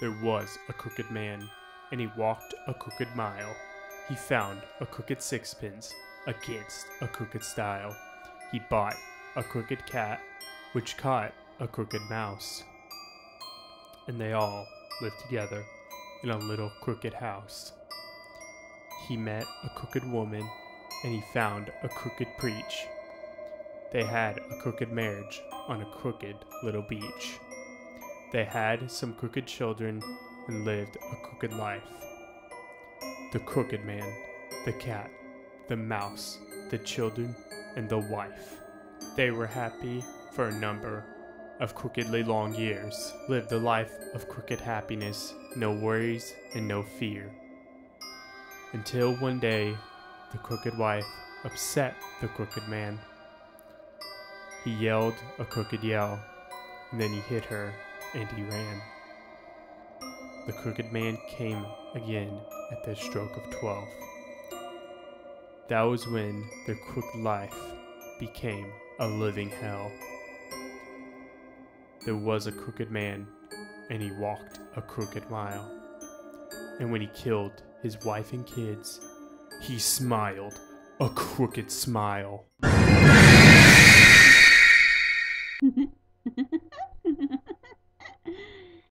There was a crooked man, and he walked a crooked mile. He found a crooked sixpence against a crooked stile. He bought a crooked cat, which caught a crooked mouse. And they all lived together in a little crooked house. He met a crooked woman, and he found a crooked preach. They had a crooked marriage on a crooked little beach. They had some crooked children and lived a crooked life. The crooked man, the cat, the mouse, the children, and the wife. They were happy for a number of crookedly long years, lived a life of crooked happiness, no worries and no fear. Until one day, the crooked wife upset the crooked man. He yelled a crooked yell, and then he hit her and he ran. The crooked man came again at the stroke of twelve. That was when their crooked life became a living hell. There was a crooked man, and he walked a crooked mile. And when he killed his wife and kids, he smiled a crooked smile.